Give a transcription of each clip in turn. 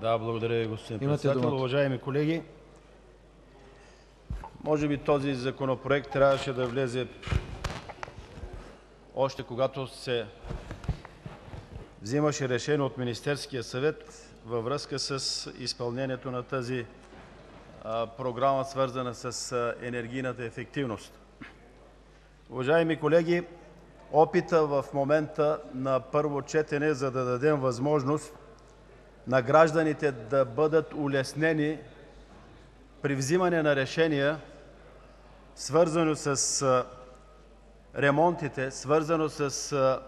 Да, благодаря Ви, господин Имате председател. думата. Уважаеми колеги, може би този законопроект трябваше да влезе още когато се взимаше решение от Министерския съвет във връзка с изпълнението на тази програма, свързана с енергийната ефективност. Уважаеми колеги, опита в момента на първо четене, за да дадем възможност на гражданите да бъдат улеснени при взимане на решения, свързано с ремонтите, свързано с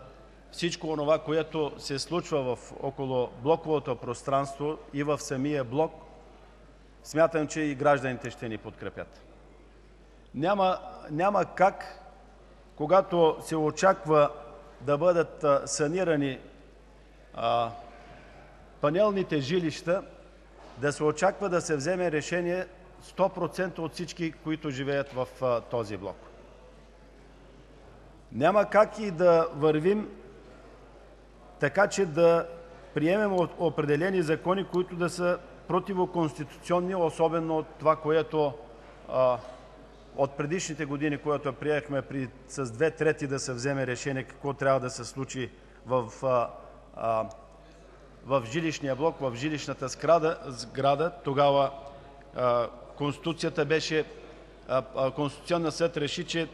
всичко онова, което се случва в около блоковото пространство и в самия блок, смятам, че и гражданите ще ни подкрепят. Няма, как, когато се очаква да бъдат санирани панелните жилища, да се очаква да се вземе решение 100% от всички, които живеят в този блок. Няма как и да вървим така, че да приемем определени закони, които да са противоконституционни, особено това, което от предишните години, което приехме при, с две трети да се вземе решение какво трябва да се случи в, в жилищния блок, в жилищната сграда, тогава Конституционният съд реши, че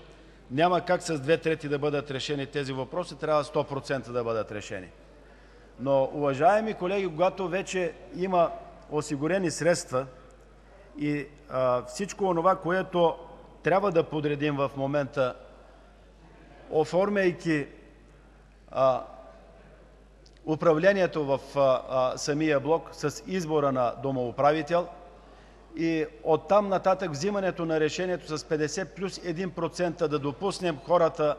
няма как с две трети да бъдат решени тези въпроси, трябва 100% да бъдат решени. Но, уважаеми колеги, когато вече има осигурени средства и всичко онова, което трябва да подредим в момента, оформяйки управлението в самия блок с избора на домоуправител и оттам нататък взимането на решението с 50 плюс 1% да допуснем хората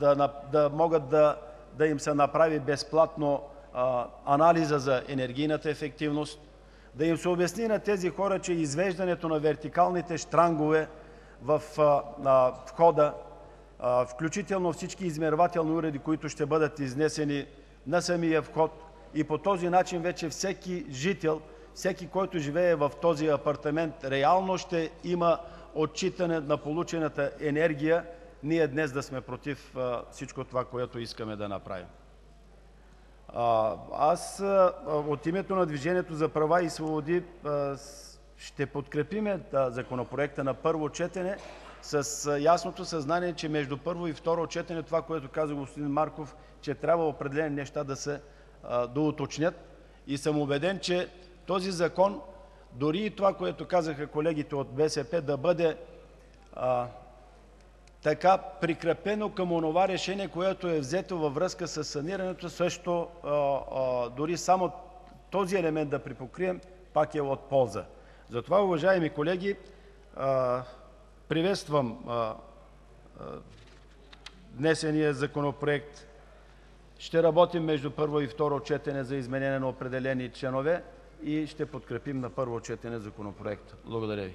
да, могат да, им се направи безплатно анализа за енергийната ефективност, да им се обясни на тези хора, че извеждането на вертикалните штрангове в а, а, входа, включително всички измервателни уреди, които ще бъдат изнесени на самия вход. По този начин вече всеки жител, всеки, който живее в този апартамент, реално ще има отчитане на получената енергия, ние днес да сме против всичко това, което искаме да направим. Аз от името на Движението за права и свободи ще подкрепиме а, законопроекта на първо четене с ясното съзнание, че между първо и второ четене това, което каза господин Марков, че трябва определени неща да се доуточнят и съм убеден, че този закон, дори и това, което казаха колегите от БСП, да бъде така прикрепено към онова решение, което е взето във връзка с санирането, също дори само този елемент да припокрием, пак е от полза. Затова, уважаеми колеги, приветствам внесения законопроект. Ще работим между първо и второ четене за изменение на определени членове и ще подкрепим на първо четене законопроекта. Благодаря ви.